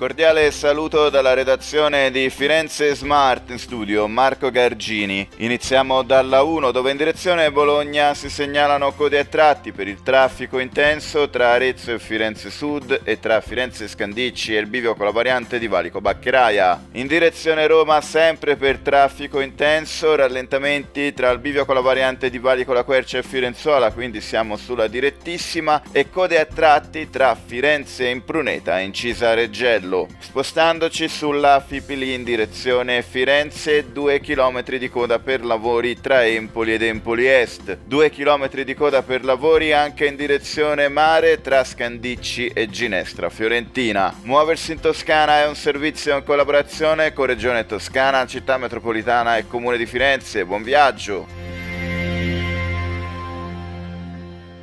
cordiale saluto dalla redazione di Firenze Smart in studio Marco Gargini. Iniziamo dalla 1 dove in direzione Bologna si segnalano code a tratti per il traffico intenso tra Arezzo e Firenze Sud e tra Firenze Scandicci e il bivio con la variante di Valico Baccheraia. In direzione Roma sempre per traffico intenso, rallentamenti tra il bivio con la variante di Valico La Quercia e Firenzuola, quindi siamo sulla direttissima e code a tratti tra Firenze e Impruneta, incisa Reggello. Castello. Spostandoci sulla Fipili in direzione Firenze, 2 km di coda per lavori tra Empoli ed Empoli Est, 2 km di coda per lavori anche in direzione mare tra Scandicci e Ginestra Fiorentina. Muoversi in Toscana è un servizio in collaborazione con Regione Toscana, Città Metropolitana e Comune di Firenze. Buon viaggio!